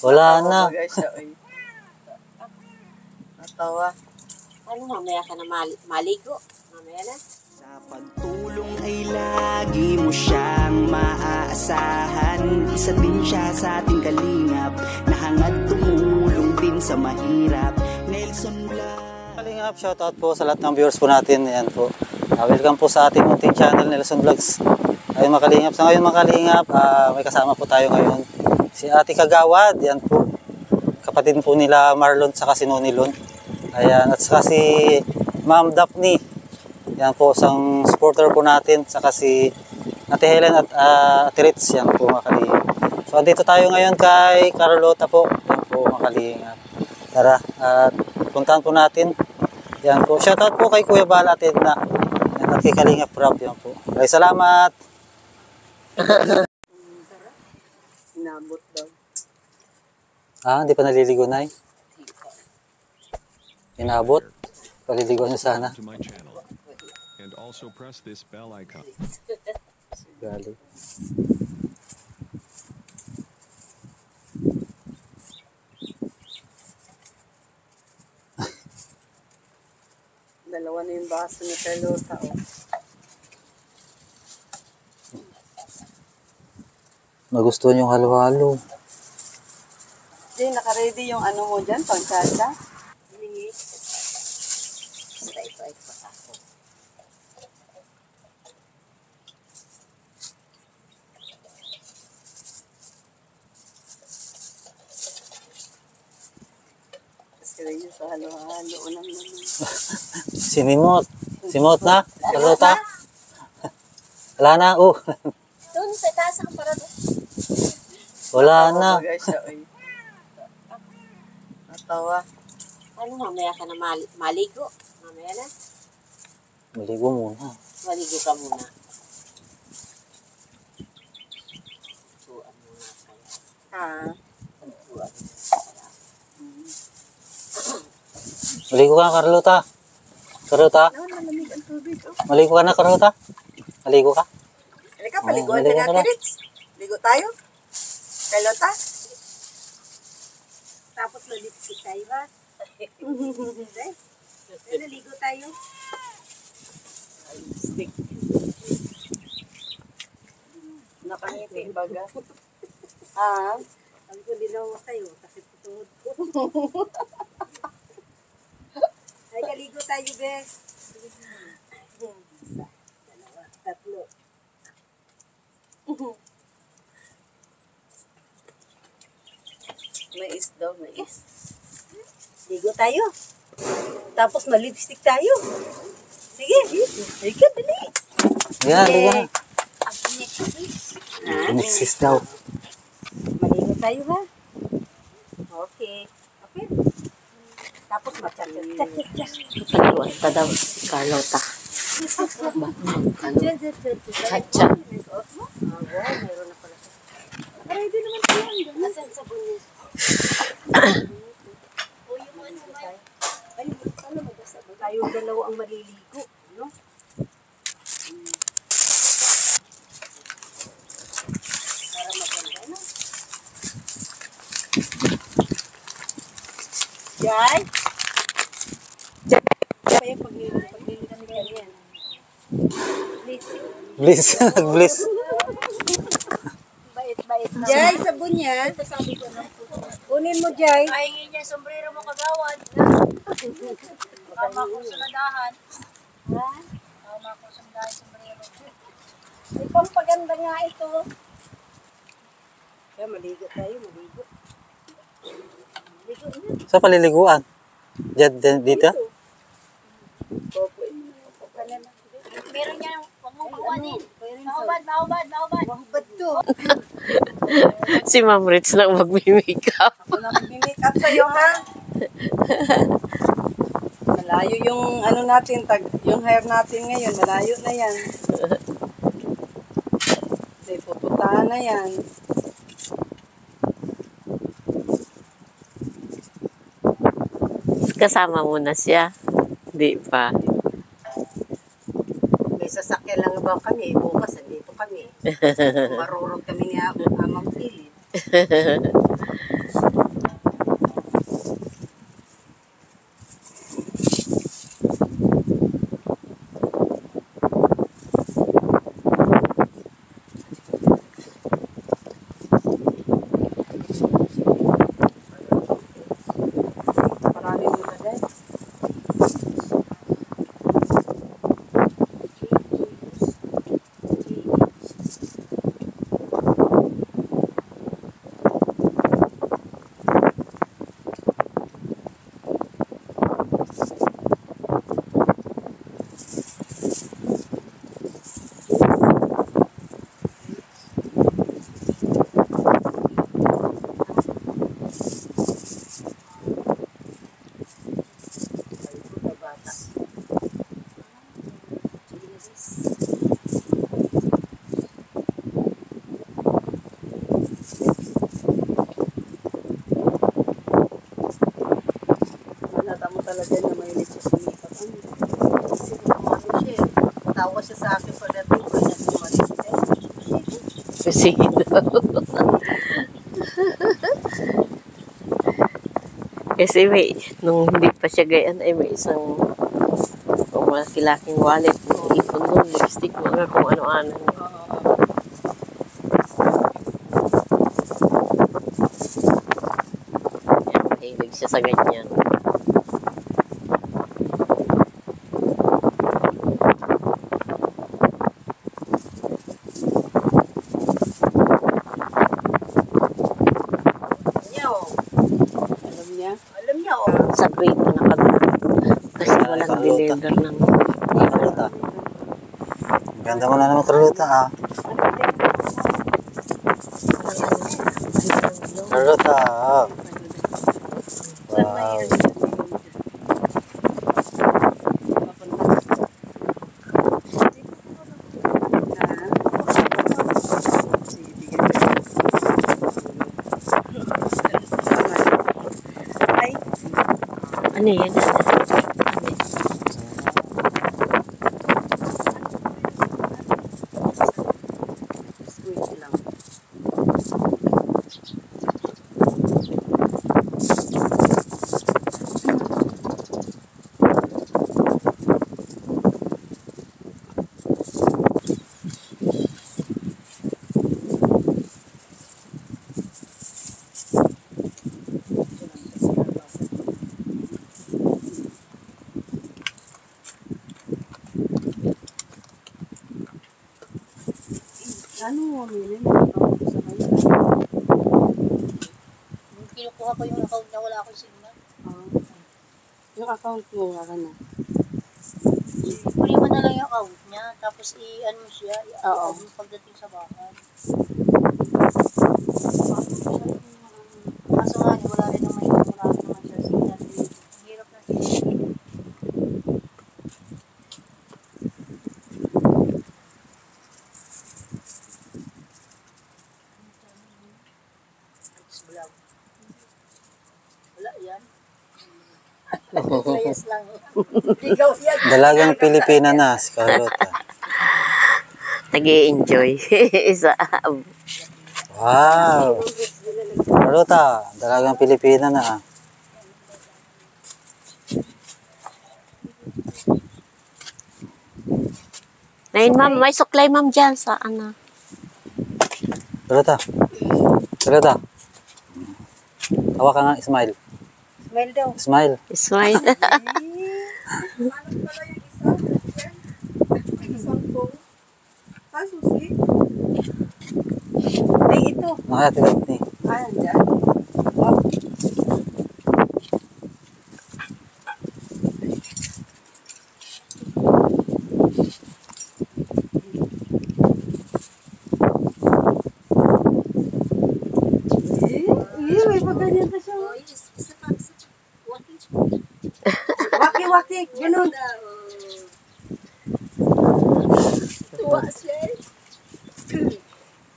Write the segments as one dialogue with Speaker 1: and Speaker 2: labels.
Speaker 1: Wala na.
Speaker 2: Natawa.
Speaker 3: Ano, mamaya ka na mal- maligo. Mamaya na.
Speaker 4: Sa pagtulong ay lagi mo siyang maaasahan Isa din siya sa ating kalingap Nahangad tumulong din sa mahirap Nelson Blas
Speaker 1: Kalingap, shoutout po sa lahat ng viewers po natin. Ayan po. Ah, welcome po sa ating munting channel, Nelson Vlogs. Ayun mga kalingap. Sa ngayon mga kalingap, ah, may kasama po tayo ngayon. Si Ate Kagawad, yan po. Kapatid po nila Marlon sa si Nonilon. Ayan, at saka si Ma'am Daphne. Yan po, isang supporter po natin. Saka si Ate Helen at uh, Ate Ritz. Yan po mga kalingap. So, andito tayo ngayon kay Carlota po. Yan po mga kalingap. Tara, at puntahan po natin. Yan po. Shoutout po kay Kuya Bala at Edna. Yan, at kay Kalinga Prab. Yan po. Okay, salamat.
Speaker 2: Inabot daw.
Speaker 1: Ah, hindi pa naliligo na Inabot. Paliligo niyo sana.
Speaker 5: And also press this bell icon.
Speaker 1: Gali.
Speaker 2: Dalawa na yung baso ni Carlota, oh.
Speaker 1: Magustuhan yung halo-halo.
Speaker 2: Jay, naka-ready yung ano mo dyan, pangkasa?
Speaker 3: Hiningi. Basta ito
Speaker 2: rin yun sa halo-halo. Unang naman.
Speaker 1: Sinimot. Simot na. Carlota. Wala na. Oh.
Speaker 3: Doon sa taas ang parado.
Speaker 1: Wala na.
Speaker 2: Natawa.
Speaker 3: Ano, mamaya ka na mal- maligo. Mamaya na.
Speaker 1: Maligo muna.
Speaker 3: Maligo ka muna. Tuan muna.
Speaker 2: Ah.
Speaker 3: Tuan.
Speaker 1: Maligo ka na, Carlota. Carlota.
Speaker 2: Ano, oh.
Speaker 1: Maligo ka na, Carlota. Maligo ka.
Speaker 2: Halika,
Speaker 1: Oh,
Speaker 2: paliguan
Speaker 1: maligo
Speaker 2: na
Speaker 1: ka
Speaker 2: natin,
Speaker 1: na.
Speaker 2: Ritz. Ligo tayo. Carlota?
Speaker 3: Tapos malipstick tayo ba? Hindi. Naligo tayo.
Speaker 2: Stick. Nakangiti baga. Ah,
Speaker 3: Sabi ko, linaw tayo. Sakit ko tungod ko. Ay, kaligo tayo, bes. Isa, dalawa, tatlo.
Speaker 2: May is daw, may is.
Speaker 3: Ligo tayo. Tapos malipstick tayo. Sige, ligo, dali.
Speaker 1: Yan, ligo na.
Speaker 3: Ha?
Speaker 1: Nixis daw.
Speaker 3: Maligo tayo, ha? Okay. Okay. Tapos machat-chat. Daw si Carlota. Chacha. Mayroon na pala. Ready naman po yan. Asan sa bunis? Ano ano? Tayong dalawa ang maliligo. No? Para maganda, no? Jai? Jai? Jai, paglili, paglili kami ganyan. Please.
Speaker 1: Bliss. Nag-bliss.
Speaker 3: Bait-bait na.
Speaker 2: Jay, sabon yan.
Speaker 3: Sabi ko na.
Speaker 2: Kunin mo, Jay.
Speaker 3: Ay, niya, sombrero mo kagawad. Tama ko sa nadahan. Ha? Tama ko sa nadahan, sombrero. Ay, pampaganda nga ito.
Speaker 2: Kaya maligo tayo, maligo.
Speaker 3: Na.
Speaker 1: Sa paliliguan. Diyan, dito.
Speaker 2: Opo, eh.
Speaker 3: Meron niya, huwag mong pakuanin. Maubad, maubad, maubad.
Speaker 2: Mahubad to.
Speaker 6: Si Ma'am Ritz lang magmi-makeup.
Speaker 2: Ako na mag-make up sa'yo, ha? Malayo yung ano natin, tag, yung hair natin ngayon, malayo na yan. May pupuntahan na yan.
Speaker 6: Kasama mo na siya. Di pa.
Speaker 3: May sasakyan lang ba kami? Bukas, andito kami. Marurog kami ni Amang Philip.
Speaker 2: Eh. Tawa siya sa akin pagdating ko niya sumalit.
Speaker 6: Kasi daw. Kasi may, nung hindi pa siya gayan, ay may isang kung malaking wallet, ipon doon, lipstick, mga kung ano-ano. Yan, mahilig siya sa ganyan.
Speaker 2: Niya? Alam niya oh.
Speaker 6: Sa grade pa na kami. Kasi walang deliver ng
Speaker 1: Carlota. Ang ganda mo na naman, Carlota, ah. Carlota, ah. Wow.
Speaker 6: Ano yan?
Speaker 2: Ano mo, Mili? sa kanya.
Speaker 3: Kinukuha ko yung account niya, wala akong signal.
Speaker 2: Ah. Yung account mo, wala na.
Speaker 3: Kunin mo na lang yung account niya, tapos i-ano siya, mo pagdating sa bahay. Kaso nga, wala rin naman yung wala rin naman siya signal. Ang hirap na signal. Vlog. Wala yan. Players lang. Ikaw yan.
Speaker 1: Dalagang Pilipina na, si Carlota.
Speaker 6: nag enjoy sa
Speaker 1: Wow! Carlota, dalagang Pilipina na, ah.
Speaker 6: Nain ma'am, may suklay ma'am dyan sa ano.
Speaker 1: Carlota. Carlota. Tawa ka nga, smile.
Speaker 3: Smile daw.
Speaker 1: Smile.
Speaker 6: Smile.
Speaker 2: Ay, ito.
Speaker 1: Nakatigat ni.
Speaker 2: Ah, andyan. Eh, eh, may pagganyan pa siya. Waki, waki, ganun.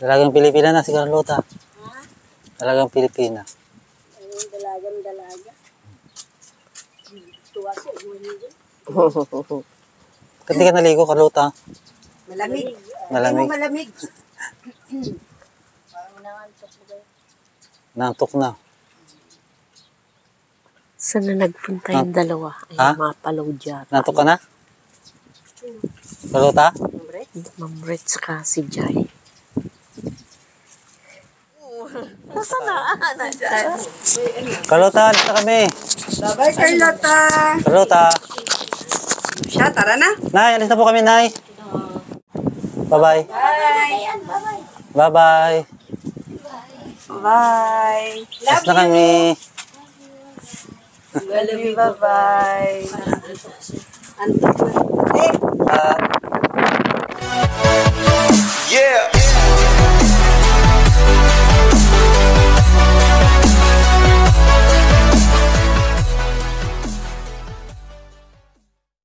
Speaker 1: Dalagang Pilipina na si Carlota. Dalagang Pilipina.
Speaker 3: Ayun, dalagang dalaga. Tuwa siya, gumanin dyan.
Speaker 1: Di ka naligo, Carlota?
Speaker 2: Malamig.
Speaker 1: Malamig.
Speaker 2: Malamig.
Speaker 3: Parang nangantok mo kayo.
Speaker 1: Nantok na.
Speaker 6: Saan na nagpunta yung dalawa? Ay,
Speaker 1: Ha?
Speaker 6: mga palaw dyan.
Speaker 1: Nantok ka na? Carlota?
Speaker 6: Ma'am Red saka si Jai.
Speaker 1: Carlota, alis na kami.
Speaker 2: Bye, Carlota.
Speaker 1: Carlota.
Speaker 2: Siya, tara na.
Speaker 1: Nay, alis na po kami, Nay. Bye-bye. Bye-bye.
Speaker 2: Bye-bye.
Speaker 1: Love Sas na kami.
Speaker 2: Love you. Bye-bye. Antok na.
Speaker 1: Ah. Yeah.